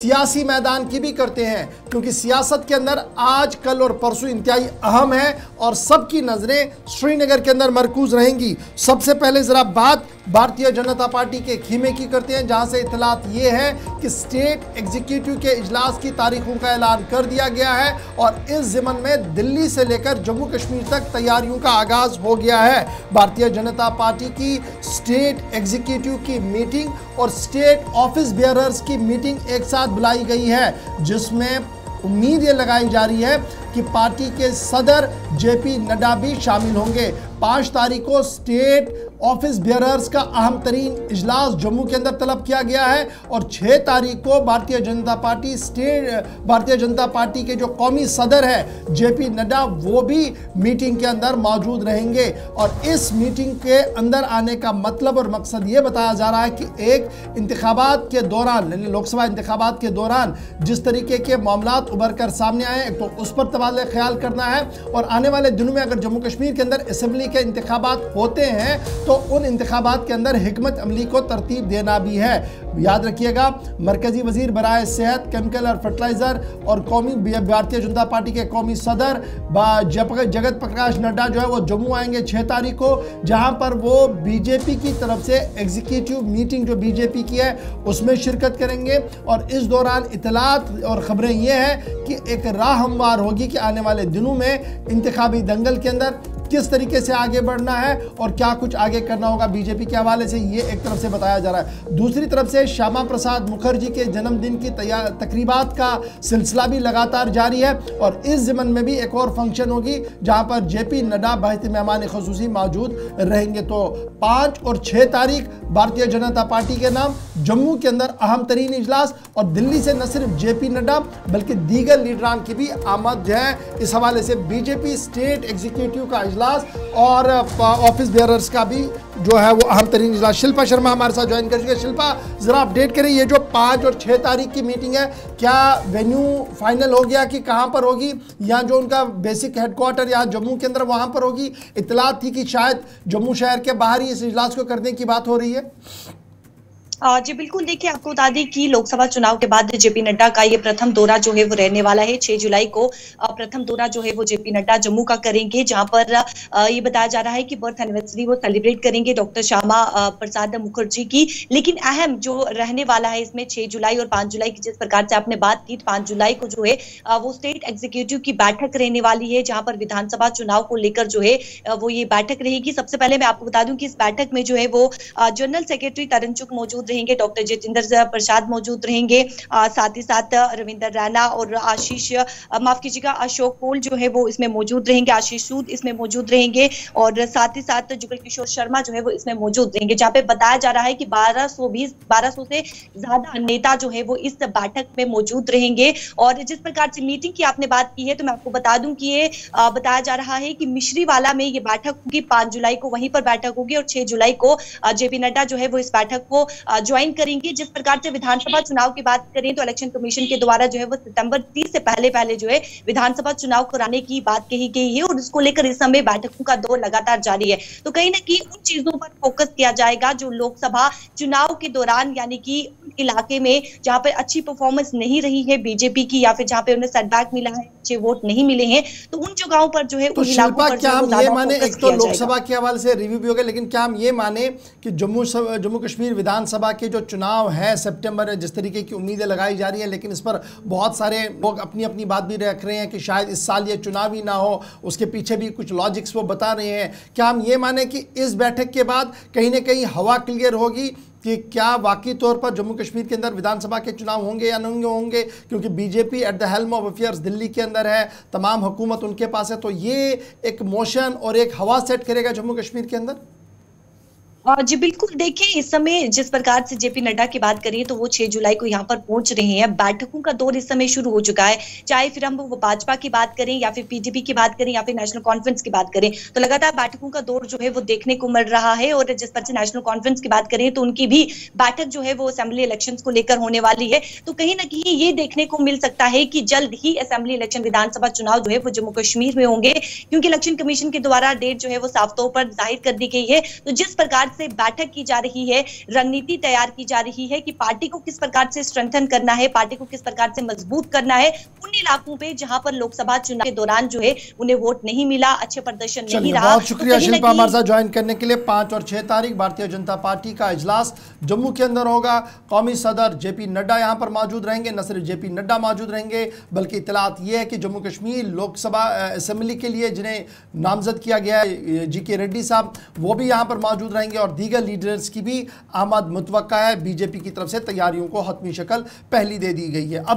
सियासी मैदान की भी करते हैं, क्योंकि सियासत के अंदर आज, कल और परसों इंतहाई अहम है और सबकी नज़रें श्रीनगर के अंदर मरकूज रहेंगी। सबसे पहले ज़रा बात भारतीय जनता पार्टी के खीमे की करते हैं, जहाँ से इतलात ये है कि स्टेट एग्जीक्यूटिव के इजलास की तारीखों का ऐलान कर दिया गया है और इस ज़मन में दिल्ली से लेकर जम्मू कश्मीर तक तैयारियों का आगाज़ हो गया है। भारतीय जनता पार्टी की स्टेट एग्जीक्यूटिव की मीटिंग और स्टेट ऑफ़िस बियरर्स की मीटिंग एक साथ बुलाई गई है, जिसमें उम्मीद ये लगाई जा रही है कि पार्टी के सदर जेपी नड्डा भी शामिल होंगे। पाँच तारीख को स्टेट ऑफ़िस बियरर्स का अहम तरीन इजलास जम्मू के अंदर तलब किया गया है और छः तारीख को भारतीय जनता पार्टी स्टेट, भारतीय जनता पार्टी के जो कौमी सदर है, जेपी नड्डा, वो भी मीटिंग के अंदर मौजूद रहेंगे। और इस मीटिंग के अंदर आने का मतलब और मकसद ये बताया जा रहा है कि एक इंतबात के दौरान लोकसभा इंतबात के दौरान जिस तरीके के मामला उभर कर सामने आए तो उस पर तबादला ख्याल करना है। और आने वाले दिनों में अगर जम्मू कश्मीर के अंदर असम्बली के इंतबात होते हैं तो उन इंतबात के अंदर हमत अमली को तरतीब देना भी है। याद रखिएगा, मरकजी वज़ीर बरए सेहत, केमिकल और फर्टिलाइज़र और कौमी भारतीय जनता पार्टी के कौमी सदर जगत प्रकाश नड्डा जो है वो जम्मू आएँगे छः तारीख को, जहाँ पर वो बीजेपी की तरफ़ से एग्जीक्यूटिव मीटिंग जो बीजेपी की है, उसमें शिरकत करेंगे। और इस दौरान इतलात और ख़बरें ये हैं कि एक राह हमवार होगी कि आने वाले दिनों में इंतबी दंगल के अंदर किस तरीके से आगे बढ़ना है और क्या कुछ आगे करना होगा बीजेपी के हवाले से, ये एक तरफ़ से बताया जा रहा है। दूसरी तरफ़ से श्यामा प्रसाद मुखर्जी के जन्मदिन की तकरीबात का सिलसिला भी लगातार जारी है और इस ज़मन में भी एक और फ़ंक्शन होगी, जहाँ पर जेपी नड्डा बहत मेहमान खसूसी मौजूद रहेंगे। तो पाँच और छः तारीख भारतीय जनता पार्टी के नाम, जम्मू के अंदर अहम तरीन इजलास और दिल्ली से न सिर्फ़ जेपी नड्डा, बल्कि दीगर लीडरान की भी आमद है। इस हवाले से बीजेपी स्टेट एग्जीक्यूटिव का इजलास और ऑफ़िस बेयरर्स का भी जो है वो अहम तरीन इजलास। शिल्पा शर्मा हमारे साथ ज्वाइन कर चुके हैं। शिल्पा, ज़रा अपडेट करें, ये जो पाँच और छः तारीख की मीटिंग है, क्या वेन्यू फाइनल हो गया कि कहाँ पर होगी? या जो उनका बेसिक हेडक्वार्टर यहाँ जम्मू के अंदर वहाँ पर होगी? इतला थी कि शायद जम्मू शहर के बाहर ही इस इजलास को करने की बात हो रही है? जी, बिल्कुल, देखिए, आपको बता दें कि लोकसभा चुनाव के बाद जेपी नड्डा का ये प्रथम दौरा जो है वो रहने वाला है। छह जुलाई को प्रथम दौरा जो है वो जेपी नड्डा जम्मू का करेंगे, जहाँ पर ये बताया जा रहा है कि बर्थ एनिवर्सरी वो सेलिब्रेट करेंगे डॉक्टर श्यामा प्रसाद मुखर्जी की। लेकिन अहम जो रहने वाला है इसमें छह जुलाई और पाँच जुलाई की जिस प्रकार से आपने बात की, पाँच जुलाई को जो है वो स्टेट एग्जीक्यूटिव की बैठक रहने वाली है, जहाँ पर विधानसभा चुनाव को लेकर जो है वो ये बैठक रहेगी। सबसे पहले मैं आपको बता दूँ कि इस बैठक में जो है वो जनरल सेक्रेटरी तरनचुक मौजूद रहेंगे। डॉक्टर जितेंद्र प्रसाद मौजूद रहेंगे। साथ ही साथ रविंदर रैना और आशीष माफ़ कीजिएगा, अशोक पोल जो है वो इसमें मौजूद रहेंगे। आशीष सूद इसमें मौजूद रहेंगे और साथ ही साथ जुगल किशोर शर्मा जो है वो इसमें मौजूद रहेंगे। जहाँ पे बताया जा रहा है कि 1200 भी 1200 से ज़्यादा नेता जो है वो इस बैठक में मौजूद रहेंगे। और जिस प्रकार से मीटिंग की आपने बात की है तो मैं आपको बता दूँ कि ये बताया जा रहा है कि मिश्री वाला में ये बैठक होगी। पाँच जुलाई को वहीं पर बैठक होगी और छह जुलाई को जेपी नड्डा जो है वो इस बैठक को ज्वाइन करेंगे। जिस प्रकार से विधानसभा चुनाव की बात करें तो इलेक्शन कमीशन के द्वारा जो है वो सितंबर तीस से पहले पहले जो है विधानसभा चुनाव कराने की बात कही गई है और उसको लेकर इस समय बैठकों का दौर लगातार जारी है। तो कहीं ना कहीं उन चीज़ों पर फोकस किया जाएगा जो लोकसभा चुनाव के दौरान यानी कि इलाके में जहाँ पर अच्छी परफॉर्मेंस नहीं रही है बीजेपी की या फिर जहाँ पे उन्हें सेटबैक मिला है अच्छे वोट नहीं मिले हैं तो उन जगहों पर जो है तो शिल्पा क्या हम ये माने एक तो लोकसभा के हवाले से रिव्यू भी हो गया लेकिन क्या हम ये माने कि जम्मू जम्मू कश्मीर विधानसभा के जो चुनाव है सितंबर, जिस तरीके की उम्मीदें लगाई जा रही हैं, लेकिन इस पर बहुत सारे लोग अपनी अपनी बात भी रख रहे हैं कि शायद इस साल ये चुनाव ही ना हो। उसके पीछे भी कुछ लॉजिक्स वो बता रहे हैं। क्या हम ये माने कि इस बैठक के बाद कहीं ना कहीं हवा क्लियर होगी कि क्या वाकई तौर पर जम्मू कश्मीर के अंदर विधानसभा के चुनाव होंगे या नहीं होंगे? क्योंकि BJP at the helm of affairs Delhi के अंदर है, तमाम हुकूमत उनके पास है तो ये एक मोशन और एक हवा सेट करेगा जम्मू कश्मीर के अंदर? जी, बिल्कुल, देखिए, इस समय जिस प्रकार से जेपी नड्डा की बात करें तो वो 6 जुलाई को यहाँ पर पहुँच रहे हैं। बैठकों का दौर इस समय शुरू हो चुका है। चाहे फिर हम वो भाजपा की बात करें या फिर पीडीपी की बात करें या फिर नेशनल कॉन्फ्रेंस की बात करें तो लगातार बैठकों का दौर जो है वो देखने को मिल रहा है और जिस पर से नेशनल कॉन्फ्रेंस की बात करें तो उनकी भी बैठक जो है वो असेंबली इलेक्शन को लेकर होने वाली है। तो कहीं ना कहीं ये देखने को मिल सकता है कि जल्द ही असेंबली इलेक्शन विधानसभा चुनाव जो है वो जम्मू कश्मीर में होंगे, क्योंकि इलेक्शन कमीशन के द्वारा डेट जो है वो साफ़ तौर पर ज़ाहिर कर दी गई है। तो जिस प्रकार से बैठक की जा रही है रणनीति तैयार की जा रही है कि पार्टी को किस प्रकार से स्ट्रेंथन करना है पार्टी को किस प्रकार से मज़बूत करना है उन इलाकों पे जहाँ पर लोकसभा चुनाव के दौरान जो है उन्हें वोट नहीं मिला अच्छे प्रदर्शन नहीं रहा। बहुत शुक्रिया शिल्पा मरजा ज्वाइन करने के लिए। पाँच और छह तारीख भारतीय जनता पार्टी का इजलास जम्मू के अंदर होगा। कौमी सदर जेपी नड्डा यहाँ पर मौजूद रहेंगे न सिर्फ़ जेपी नड्डा मौजूद रहेंगे। बल्कि इतलात ये है कि जम्मू कश्मीर लोकसभा असेंबली के लिए जिन्हें नामजद किया गया है जी के रेड्डी साहब वो भी यहाँ पर मौजूद रहेंगे। और दीगर लीडर्स की भी आमद मुतव है। बीजेपी की तरफ़ से तैयारियों को हतमी शक्ल पहली दे दी गई है। अब